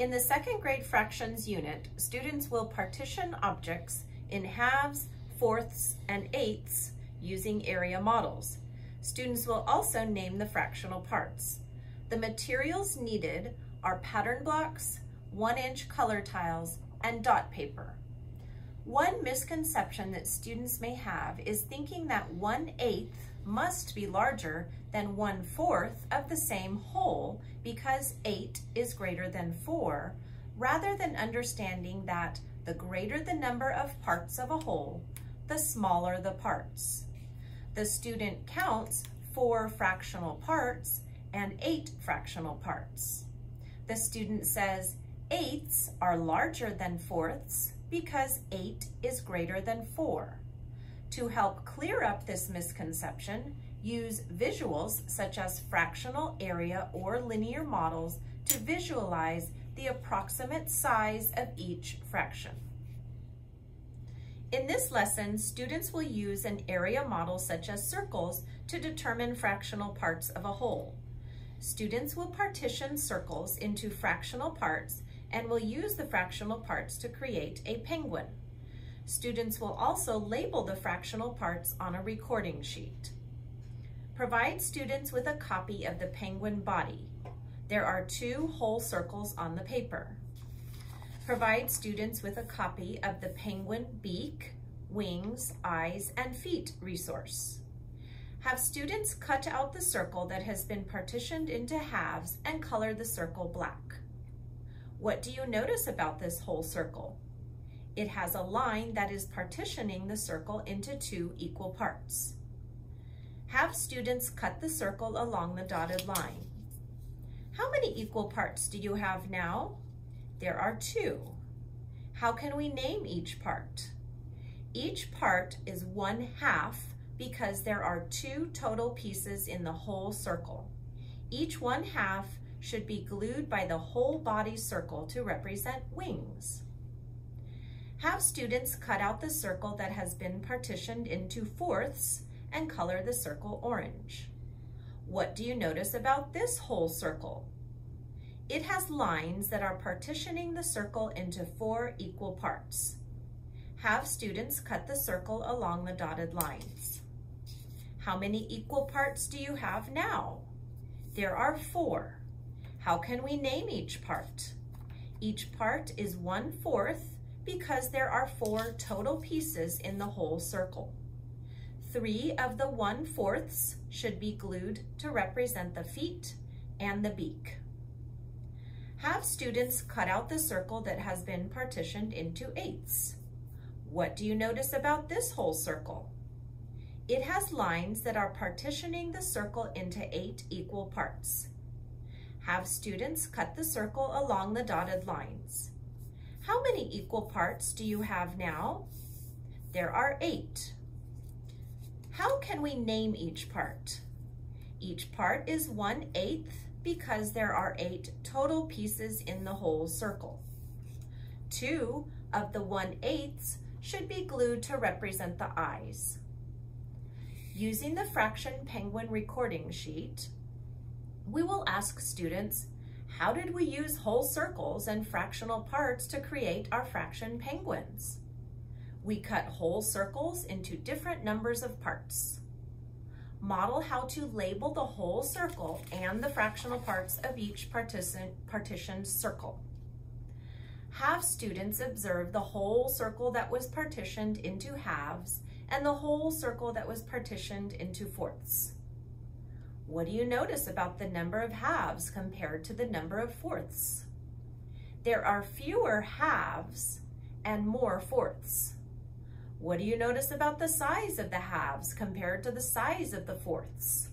In the second grade fractions unit, students will partition objects in halves, fourths, and eighths using area models. Students will also name the fractional parts. The materials needed are pattern blocks, one inch color tiles, and dot paper. One misconception that students may have is thinking that one eighth must be larger than one fourth of the same whole because eight is greater than four, rather than understanding that the greater the number of parts of a whole, the smaller the parts. The student counts four fractional parts and eight fractional parts. The student says eighths are larger than fourths because eight is greater than four. To help clear up this misconception, use visuals such as fractional area or linear models to visualize the approximate size of each fraction. In this lesson, students will use an area model such as circles to determine fractional parts of a whole. Students will partition circles into fractional parts and will use the fractional parts to create a penguin. Students will also label the fractional parts on a recording sheet. Provide students with a copy of the penguin body. There are two whole circles on the paper. Provide students with a copy of the penguin beak, wings, eyes, and feet resource. Have students cut out the circle that has been partitioned into halves and color the circle black. What do you notice about this whole circle? It has a line that is partitioning the circle into two equal parts. Have students cut the circle along the dotted line. How many equal parts do you have now? There are two. How can we name each part? Each part is one half because there are two total pieces in the whole circle. Each one half should be glued by the whole body circle to represent wings. Have students cut out the circle that has been partitioned into fourths and color the circle orange. What do you notice about this whole circle? It has lines that are partitioning the circle into four equal parts. Have students cut the circle along the dotted lines. How many equal parts do you have now? There are four. How can we name each part? Each part is one-fourth because there are four total pieces in the whole circle. Three of the one-fourths should be glued to represent the feet and the beak. Have students cut out the circle that has been partitioned into eighths. What do you notice about this whole circle? It has lines that are partitioning the circle into eight equal parts. Have students cut the circle along the dotted lines. How many equal parts do you have now? There are eight. How can we name each part? Each part is one eighth because there are eight total pieces in the whole circle. Two of the one-eighths should be glued to represent the eyes. Using the fraction penguin recording sheet, we will ask students, how did we use whole circles and fractional parts to create our fraction penguins? We cut whole circles into different numbers of parts model how to label the whole circle and the fractional parts of each partition, partitioned circle. Have students observe the whole circle that was partitioned into halves and the whole circle that was partitioned into fourths. What do you notice about the number of halves compared to the number of fourths? There are fewer halves and more fourths. What do you notice about the size of the halves compared to the size of the fourths?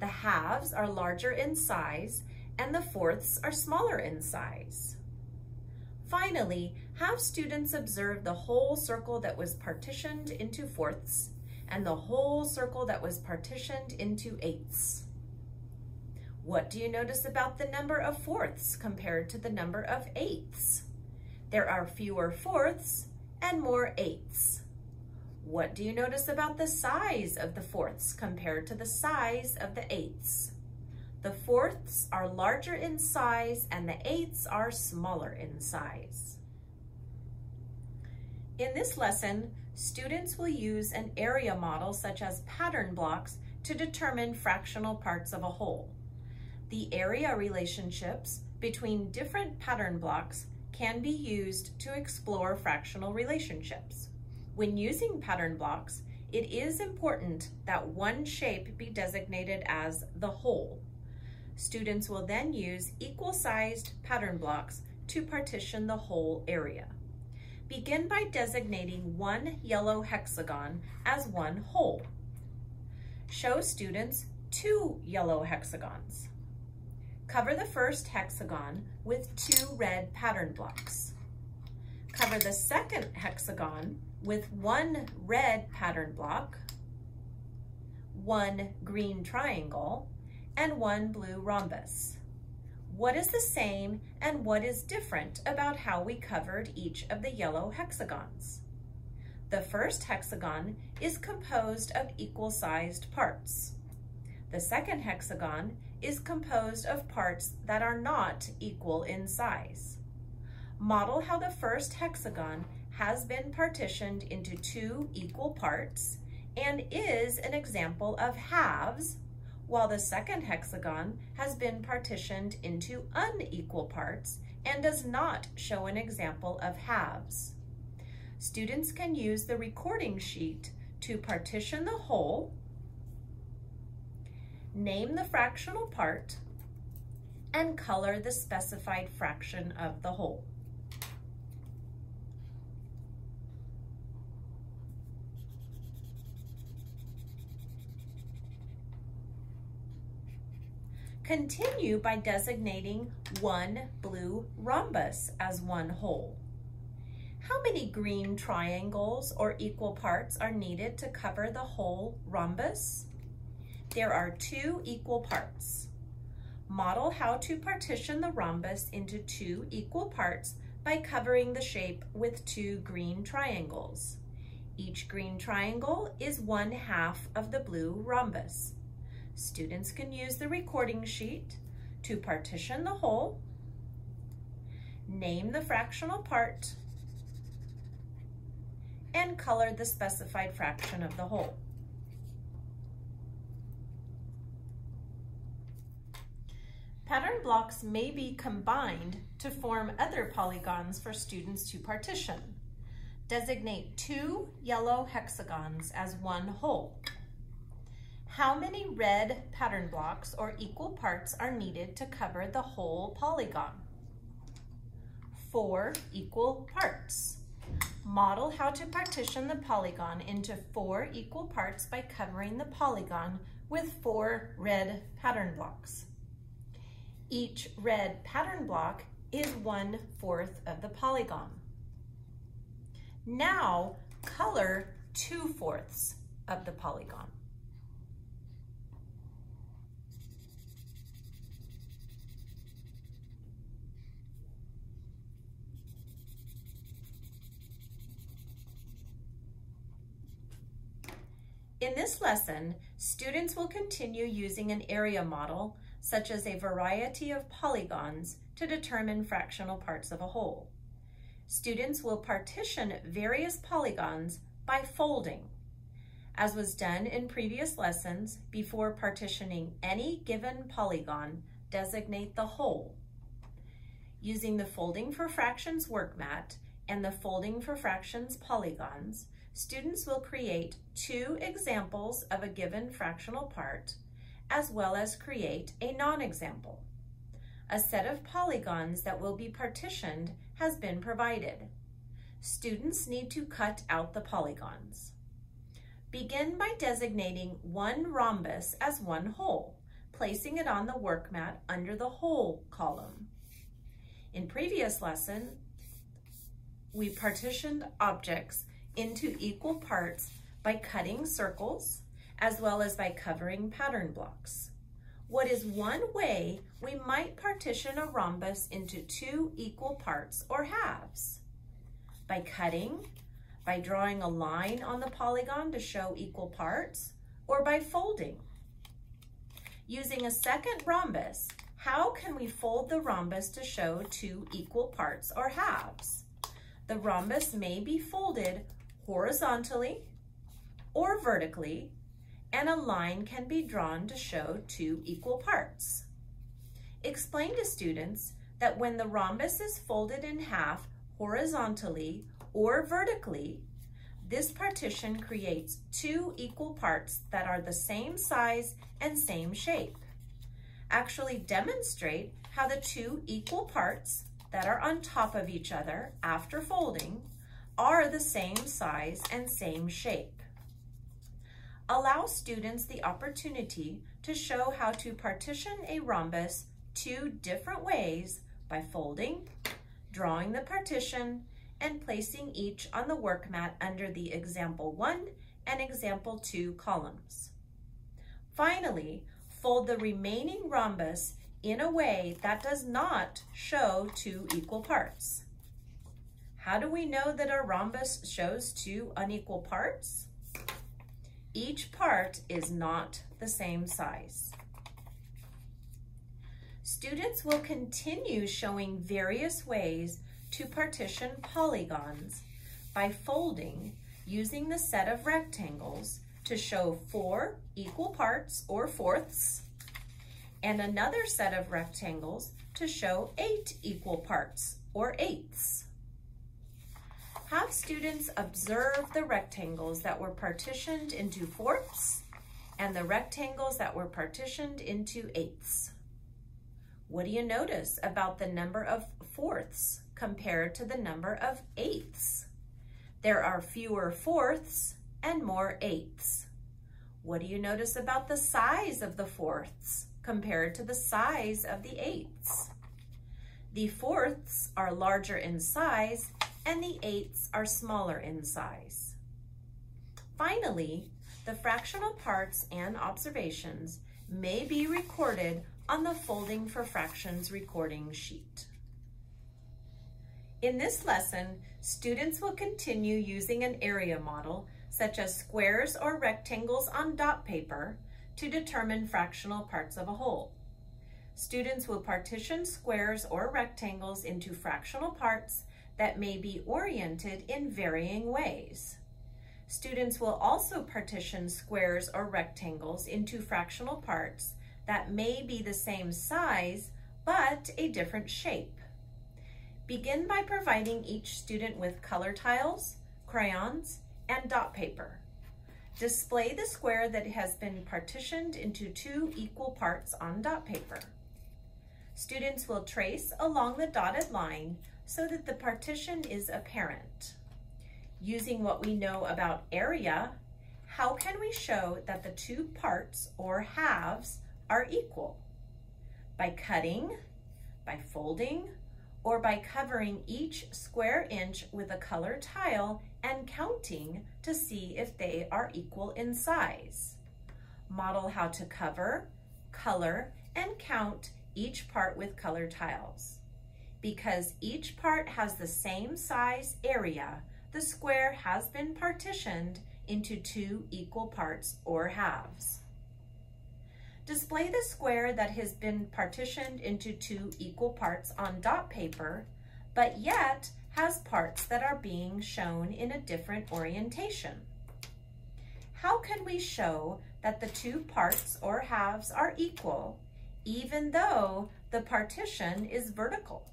The halves are larger in size and the fourths are smaller in size. Finally, have students observe the whole circle that was partitioned into fourths and the whole circle that was partitioned into eighths. What do you notice about the number of fourths compared to the number of eighths? There are fewer fourths and more eighths. What do you notice about the size of the fourths compared to the size of the eighths? The fourths are larger in size and the eighths are smaller in size. In this lesson, students will use an area model such as pattern blocks to determine fractional parts of a whole. The area relationships between different pattern blocks can be used to explore fractional relationships. When using pattern blocks, it is important that one shape be designated as the whole. Students will then use equal-sized pattern blocks to partition the whole area. Begin by designating one yellow hexagon as one whole. Show students two yellow hexagons. Cover the first hexagon with two red pattern blocks. Cover the second hexagon with one red pattern block, one green triangle, and one blue rhombus. What is the same and what is different about how we covered each of the yellow hexagons? The first hexagon is composed of equal-sized parts. The second hexagon is composed of parts that are not equal in size. Model how the first hexagon has been partitioned into two equal parts and is an example of halves, while the second hexagon has been partitioned into unequal parts and does not show an example of halves. Students can use the recording sheet to partition the whole, name the fractional part, and color the specified fraction of the whole. Continue by designating one blue rhombus as one whole. How many green triangles or equal parts are needed to cover the whole rhombus? There are two equal parts. Model how to partition the rhombus into two equal parts by covering the shape with two green triangles. Each green triangle is one half of the blue rhombus. Students can use the recording sheet to partition the whole, name the fractional part, and color the specified fraction of the whole. Pattern blocks may be combined to form other polygons for students to partition. Designate two yellow hexagons as one whole. How many red pattern blocks or equal parts are needed to cover the whole polygon? Four equal parts. Model how to partition the polygon into four equal parts by covering the polygon with four red pattern blocks. Each red pattern block is one fourth of the polygon. Now color two fourths of the polygon. In this lesson, students will continue using an area model, such as a variety of polygons, to determine fractional parts of a whole. Students will partition various polygons by folding. As was done in previous lessons, before partitioning any given polygon, designate the whole. Using the Folding for Fractions workmat and the Folding for Fractions polygons, students will create two examples of a given fractional part, as well as create a non-example. A set of polygons that will be partitioned has been provided. Students need to cut out the polygons. Begin by designating one rhombus as one whole, placing it on the work mat under the whole column. In previous lesson, we partitioned objects into equal parts by cutting circles as well as by covering pattern blocks. What is one way we might partition a rhombus into two equal parts or halves? By cutting, by drawing a line on the polygon to show equal parts, or by folding. Using a second rhombus, how can we fold the rhombus to show two equal parts or halves? The rhombus may be folded horizontally or vertically, and a line can be drawn to show two equal parts. Explain to students that when the rhombus is folded in half horizontally or vertically, this partition creates two equal parts that are the same size and same shape. Actually demonstrate how the two equal parts that are on top of each other after folding are the same size and same shape. Allow students the opportunity to show how to partition a rhombus two different ways by folding, drawing the partition, and placing each on the work mat under the example 1 and example 2 columns. Finally, fold the remaining rhombus in a way that does not show two equal parts. How do we know that our rhombus shows two unequal parts? Each part is not the same size. Students will continue showing various ways to partition polygons by folding using the set of rectangles to show four equal parts or fourths and another set of rectangles to show eight equal parts or eighths. Have students observe the rectangles that were partitioned into fourths and the rectangles that were partitioned into eighths. What do you notice about the number of fourths compared to the number of eighths? There are fewer fourths and more eighths. What do you notice about the size of the fourths compared to the size of the eighths? The fourths are larger in size and the eighths are smaller in size. Finally, the fractional parts and observations may be recorded on the Folding for Fractions recording sheet. In this lesson, students will continue using an area model, such as squares or rectangles on dot paper, to determine fractional parts of a whole. Students will partition squares or rectangles into fractional parts that may be oriented in varying ways. Students will also partition squares or rectangles into fractional parts that may be the same size, but a different shape. Begin by providing each student with color tiles, crayons, and dot paper. Display the square that has been partitioned into two equal parts on dot paper. Students will trace along the dotted line so that the partition is apparent. Using what we know about area, how can we show that the two parts or halves are equal by cutting, by folding, or by covering each square inch with a color tile and counting to see if they are equal in size. Model how to cover, color, and count each part with color tiles. Because each part has the same size area, the square has been partitioned into two equal parts or halves. Display the square that has been partitioned into two equal parts on dot paper, but yet has parts that are being shown in a different orientation. How can we show that the two parts or halves are equal, even though the partition is vertical?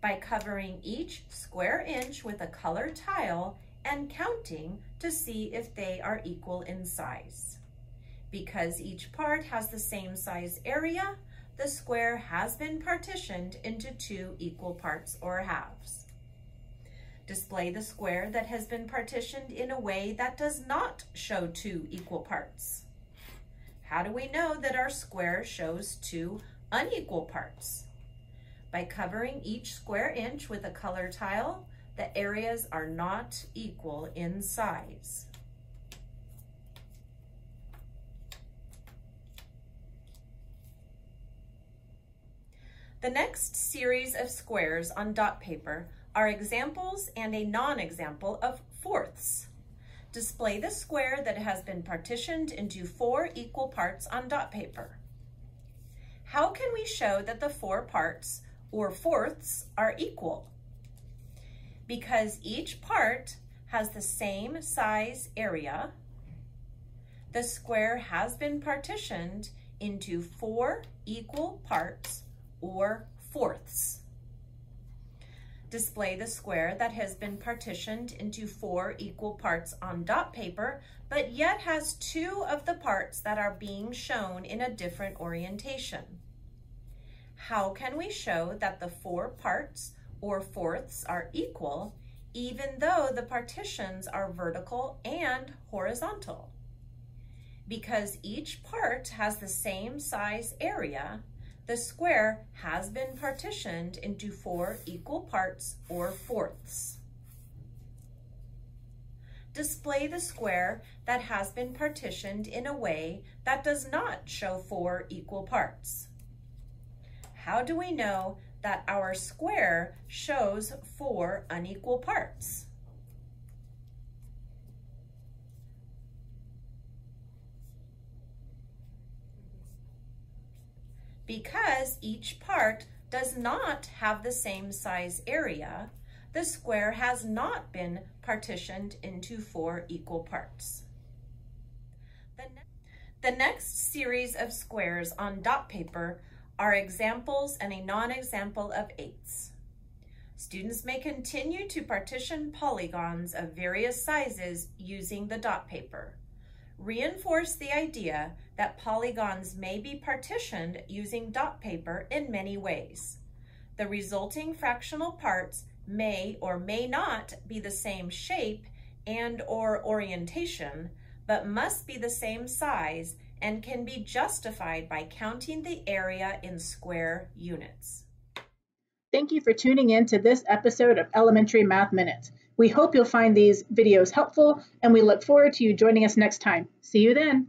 By covering each square inch with a color tile and counting to see if they are equal in size. Because each part has the same size area, the square has been partitioned into two equal parts or halves. Display the square that has been partitioned in a way that does not show two equal parts. How do we know that our square shows two unequal parts? By covering each square inch with a color tile, the areas are not equal in size. The next series of squares on dot paper are examples and a non-example of fourths. Display the square that has been partitioned into four equal parts on dot paper. How can we show that the four parts, or fourths, are equal? Because each part has the same size area, the square has been partitioned into four equal parts or fourths. Display the square that has been partitioned into four equal parts on dot paper, but yet has two of the parts that are being shown in a different orientation. How can we show that the four parts or fourths are equal even though the partitions are vertical and horizontal? Because each part has the same size area, the square has been partitioned into four equal parts or fourths. Display the square that has been partitioned in a way that does not show four equal parts. How do we know that our square shows four unequal parts? Because each part does not have the same size area, the square has not been partitioned into four equal parts. The, ne the next series of squares on dot paper are examples and a non-example of eights. Students may continue to partition polygons of various sizes using the dot paper reinforce the idea that polygons may be partitioned using dot paper in many ways. The resulting fractional parts may or may not be the same shape and or orientation, but must be the same size and can be justified by counting the area in square units. Thank you for tuning in to this episode of Elementary Math Minute. We hope you'll find these videos helpful and we look forward to you joining us next time. See you then.